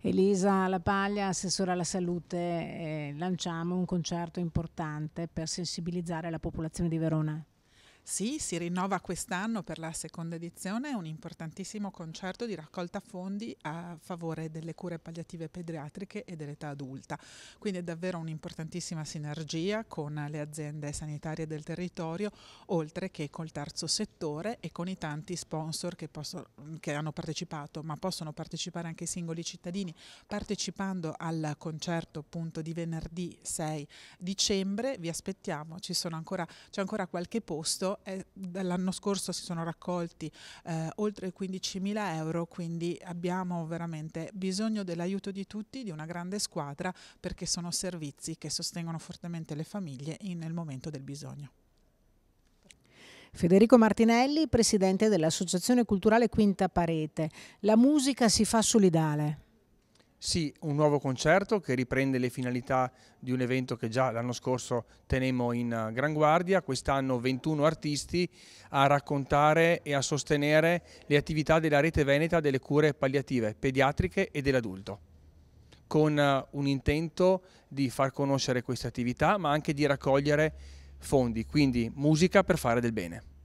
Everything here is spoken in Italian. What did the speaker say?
Elisa Lapaglia, assessore alla salute, eh, lanciamo un concerto importante per sensibilizzare la popolazione di Verona. Sì, si rinnova quest'anno per la seconda edizione un importantissimo concerto di raccolta fondi a favore delle cure palliative pediatriche e dell'età adulta. Quindi è davvero un'importantissima sinergia con le aziende sanitarie del territorio, oltre che col terzo settore e con i tanti sponsor che, possono, che hanno partecipato, ma possono partecipare anche i singoli cittadini partecipando al concerto appunto di venerdì 6 dicembre. Vi aspettiamo, ancora, c'è ancora qualche posto eh, dall'anno scorso si sono raccolti eh, oltre 15.000 euro, quindi abbiamo veramente bisogno dell'aiuto di tutti, di una grande squadra, perché sono servizi che sostengono fortemente le famiglie in, nel momento del bisogno. Federico Martinelli, presidente dell'Associazione Culturale Quinta Parete. La musica si fa solidale. Sì, un nuovo concerto che riprende le finalità di un evento che già l'anno scorso tenemmo in eh, Gran Guardia, quest'anno 21 artisti a raccontare e a sostenere le attività della rete veneta delle cure palliative, pediatriche e dell'adulto, con eh, un intento di far conoscere queste attività ma anche di raccogliere fondi, quindi musica per fare del bene.